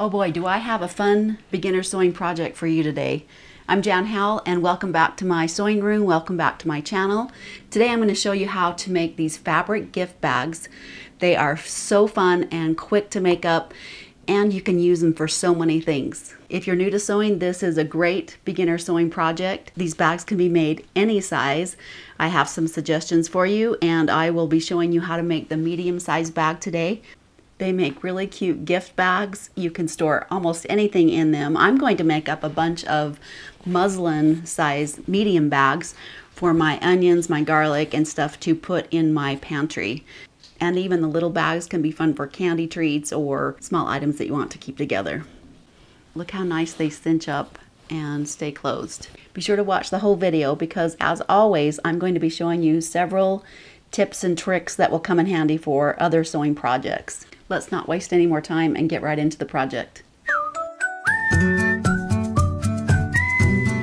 Oh boy, do I have a fun beginner sewing project for you today. I'm Jan Howell and welcome back to my sewing room. Welcome back to my channel. Today I'm going to show you how to make these fabric gift bags. They are so fun and quick to make up and you can use them for so many things. If you're new to sewing, this is a great beginner sewing project. These bags can be made any size. I have some suggestions for you and I will be showing you how to make the medium size bag today. They make really cute gift bags. You can store almost anything in them. I'm going to make up a bunch of muslin size medium bags for my onions, my garlic, and stuff to put in my pantry. And even the little bags can be fun for candy treats or small items that you want to keep together. Look how nice they cinch up and stay closed. Be sure to watch the whole video because as always, I'm going to be showing you several tips and tricks that will come in handy for other sewing projects. Let's not waste any more time and get right into the project.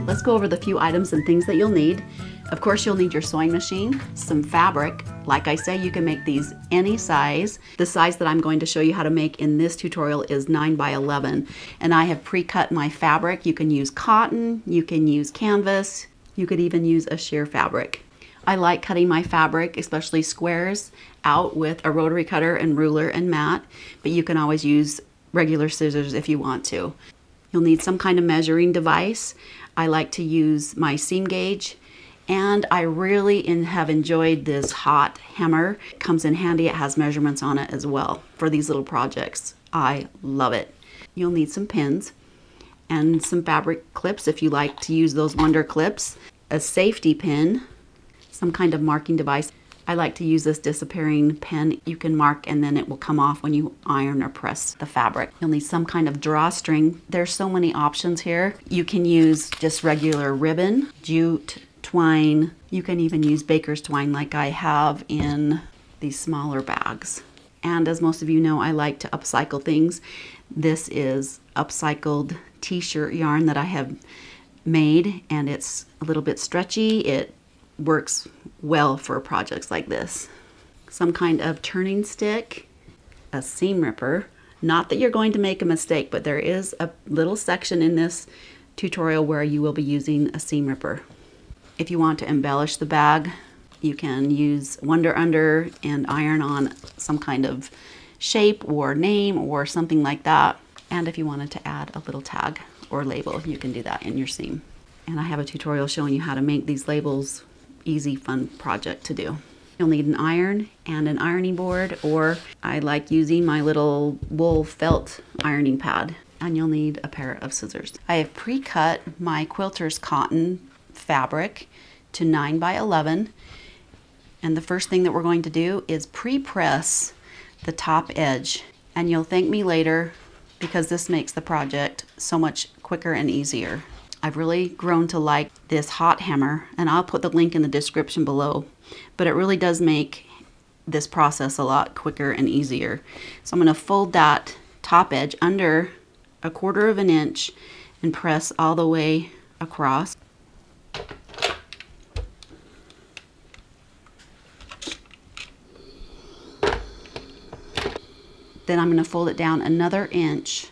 Let's go over the few items and things that you'll need. Of course, you'll need your sewing machine, some fabric. Like I say, you can make these any size. The size that I'm going to show you how to make in this tutorial is 9 by 11. And I have pre-cut my fabric. You can use cotton, you can use canvas, you could even use a sheer fabric. I like cutting my fabric, especially squares, out with a rotary cutter and ruler and mat, but you can always use regular scissors if you want to. You'll need some kind of measuring device. I like to use my seam gauge and I really have enjoyed this Hot Hemmer. It comes in handy, it has measurements on it as well for these little projects. I love it. You'll need some pins and some fabric clips if you like to use those wonder clips, a safety pin, some kind of marking device. I like to use this disappearing pen. You can mark and then it will come off when you iron or press the fabric. You'll need some kind of drawstring. There's so many options here. You can use just regular ribbon, jute, twine. You can even use baker's twine like I have in these smaller bags. And as most of you know, I like to upcycle things. This is upcycled t-shirt yarn that I have made and it's a little bit stretchy. It works well for projects like this. Some kind of turning stick, a seam ripper. Not that you're going to make a mistake, but there is a little section in this tutorial where you will be using a seam ripper. If you want to embellish the bag, you can use Wonder Under and iron on some kind of shape or name or something like that. And if you wanted to add a little tag or label, you can do that in your seam. And I have a tutorial showing you how to make these labels easy, fun project to do. You'll need an iron and an ironing board, or I like using my little wool felt ironing pad. And you'll need a pair of scissors. I have pre-cut my quilter's cotton fabric to 9 by 11. And the first thing that we're going to do is pre-press the top edge. And you'll thank me later because this makes the project so much quicker and easier. I've really grown to like this Hot Hemmer and I'll put the link in the description below. But it really does make this process a lot quicker and easier. So I'm going to fold that top edge under a quarter of an inch and press all the way across. Then I'm going to fold it down another inch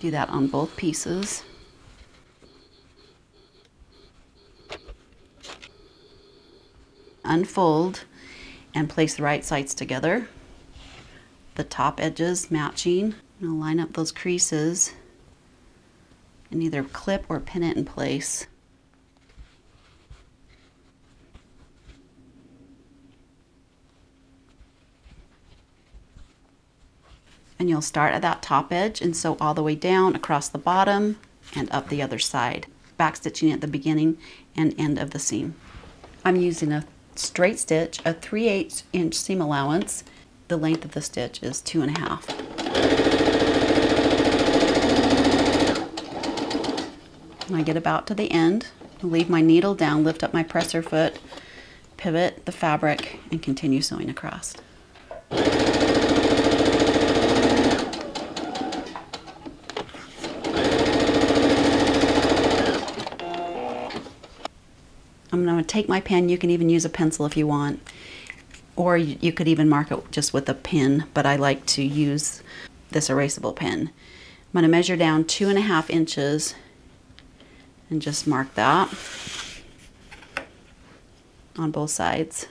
Do that on both pieces. Unfold and place the right sides together. The top edges matching. Line up those creases and either clip or pin it in place. and you'll start at that top edge and sew all the way down across the bottom and up the other side, back stitching at the beginning and end of the seam. I'm using a straight stitch, a 3 8 inch seam allowance. The length of the stitch is two and a half. When I get about to the end, I'll leave my needle down, lift up my presser foot, pivot the fabric, and continue sewing across. Take my pen. You can even use a pencil if you want. or you, you could even mark it just with a pin, but I like to use this erasable pen. I'm going to measure down two and a half inches and just mark that on both sides.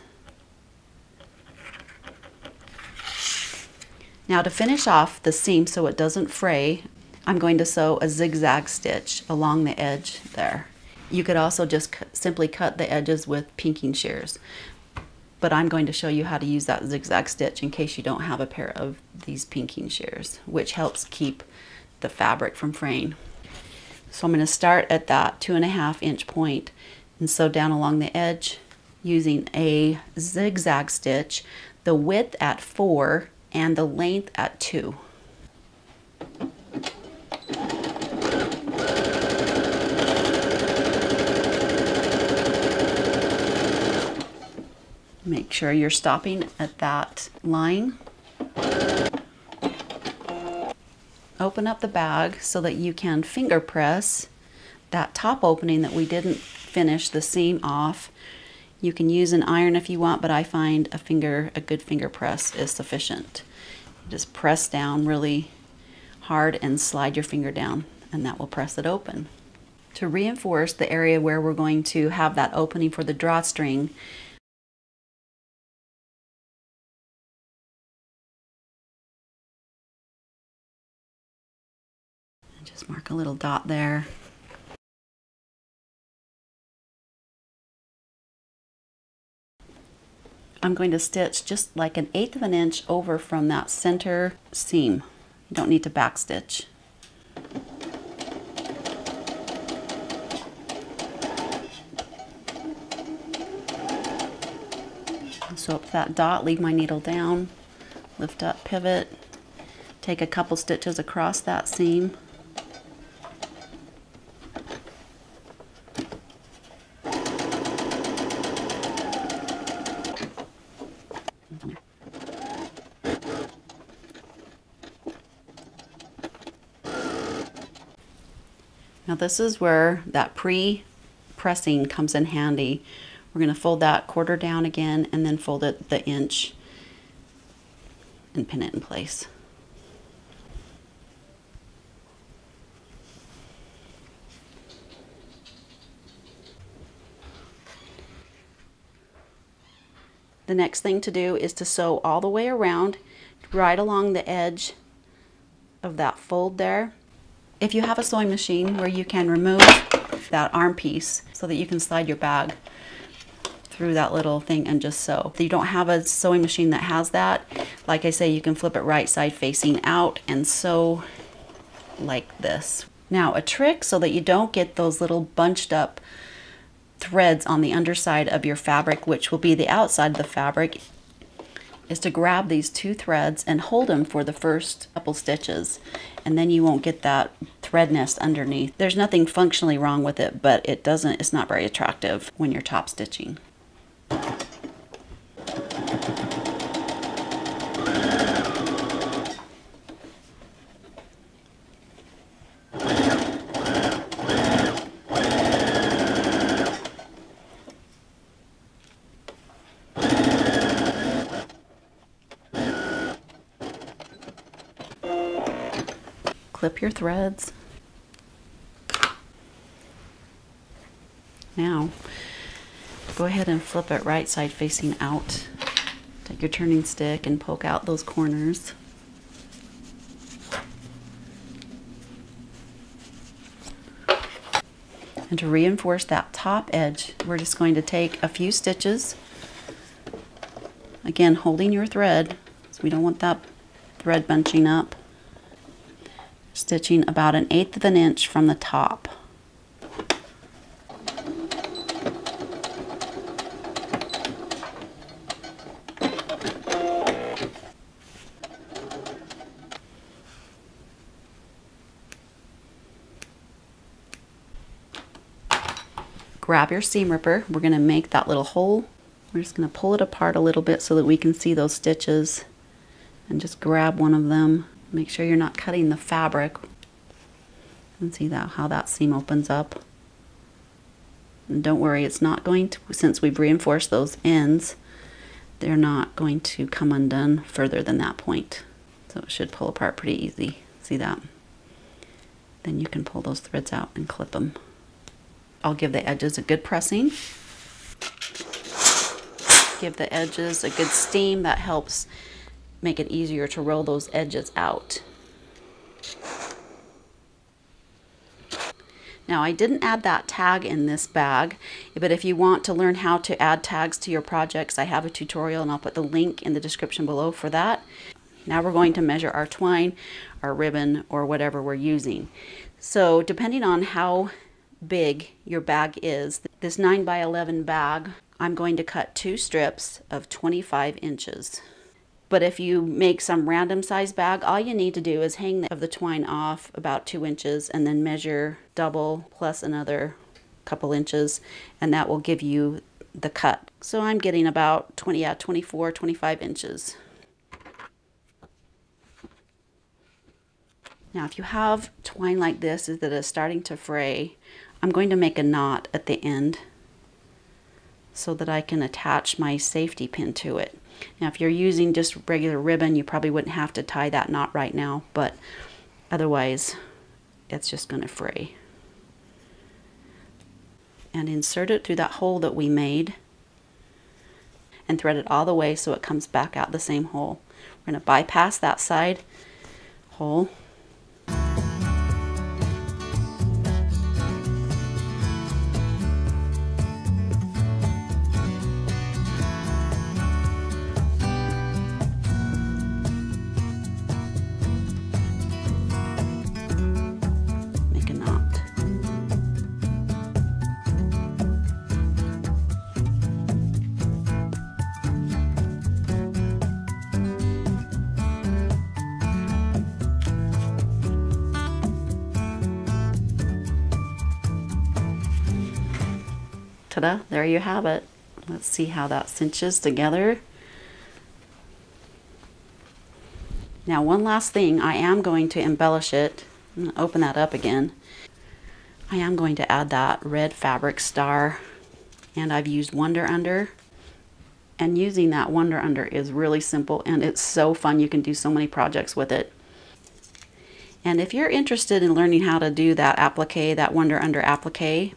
Now to finish off the seam so it doesn't fray, I'm going to sew a zigzag stitch along the edge there. You could also just simply cut the edges with pinking shears. But I'm going to show you how to use that zigzag stitch in case you don't have a pair of these pinking shears, which helps keep the fabric from fraying. So I'm going to start at that two and a half inch point and sew down along the edge using a zigzag stitch, the width at four and the length at 2. Make sure you're stopping at that line. Open up the bag so that you can finger press that top opening that we didn't finish the seam off you can use an iron if you want, but I find a finger, a good finger press is sufficient. Just press down really hard and slide your finger down and that will press it open. To reinforce the area where we're going to have that opening for the drawstring, just mark a little dot there. I'm going to stitch just like an eighth of an inch over from that center seam. You don't need to back stitch. So up that dot, leave my needle down, lift up, pivot, take a couple stitches across that seam, this is where that pre-pressing comes in handy. We're going to fold that quarter down again and then fold it the inch and pin it in place. The next thing to do is to sew all the way around right along the edge of that fold there if you have a sewing machine where you can remove that arm piece so that you can slide your bag through that little thing and just sew. If you don't have a sewing machine that has that, like I say, you can flip it right side facing out and sew like this. Now a trick so that you don't get those little bunched up threads on the underside of your fabric, which will be the outside of the fabric, is to grab these two threads and hold them for the first couple stitches and then you won't get that thread nest underneath. There's nothing functionally wrong with it but it doesn't it's not very attractive when you're top stitching. Clip your threads. Now, go ahead and flip it right side facing out. Take your turning stick and poke out those corners. And to reinforce that top edge, we're just going to take a few stitches. Again, holding your thread, so we don't want that thread bunching up stitching about an eighth of an inch from the top. Grab your seam ripper. We're going to make that little hole. We're just going to pull it apart a little bit so that we can see those stitches and just grab one of them Make sure you're not cutting the fabric. And see that how that seam opens up. And don't worry, it's not going to, since we've reinforced those ends, they're not going to come undone further than that point. So it should pull apart pretty easy. See that? Then you can pull those threads out and clip them. I'll give the edges a good pressing. Give the edges a good steam. That helps make it easier to roll those edges out. Now I didn't add that tag in this bag, but if you want to learn how to add tags to your projects, I have a tutorial and I'll put the link in the description below for that. Now we're going to measure our twine, our ribbon, or whatever we're using. So depending on how big your bag is, this 9 by 11 bag, I'm going to cut two strips of 25 inches. But if you make some random size bag, all you need to do is hang the, of the twine off about two inches and then measure double plus another couple inches and that will give you the cut. So I'm getting about 20, yeah, 24, 25 inches. Now if you have twine like this is that is starting to fray, I'm going to make a knot at the end so that I can attach my safety pin to it. Now if you're using just regular ribbon, you probably wouldn't have to tie that knot right now, but otherwise it's just going to fray. And insert it through that hole that we made and thread it all the way so it comes back out the same hole. We're going to bypass that side hole ta-da, there you have it. Let's see how that cinches together. Now one last thing, I am going to embellish it. open that up again. I am going to add that red fabric star and I've used Wonder Under. And using that Wonder Under is really simple and it's so fun. You can do so many projects with it. And if you're interested in learning how to do that applique, that Wonder Under applique,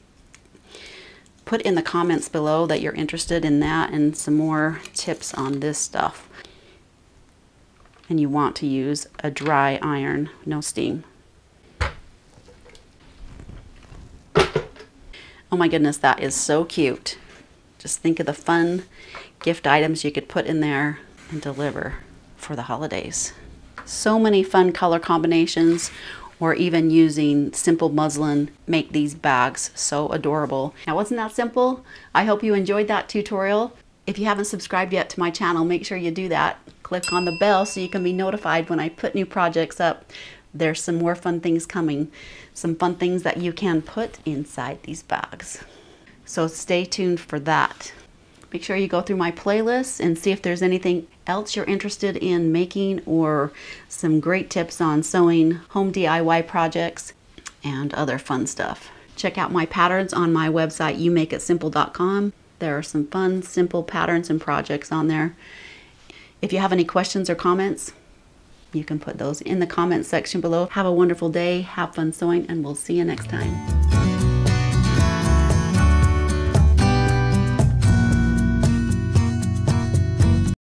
put in the comments below that you're interested in that and some more tips on this stuff. And you want to use a dry iron, no steam. Oh my goodness, that is so cute. Just think of the fun gift items you could put in there and deliver for the holidays. So many fun color combinations or even using simple muslin make these bags so adorable. Now wasn't that simple? I hope you enjoyed that tutorial. If you haven't subscribed yet to my channel, make sure you do that. Click on the bell so you can be notified when I put new projects up. There's some more fun things coming. Some fun things that you can put inside these bags. So stay tuned for that. Make sure you go through my playlist and see if there's anything else you're interested in making or some great tips on sewing, home DIY projects, and other fun stuff. Check out my patterns on my website, youmakeitsimple.com. There are some fun, simple patterns and projects on there. If you have any questions or comments, you can put those in the comments section below. Have a wonderful day, have fun sewing, and we'll see you next time.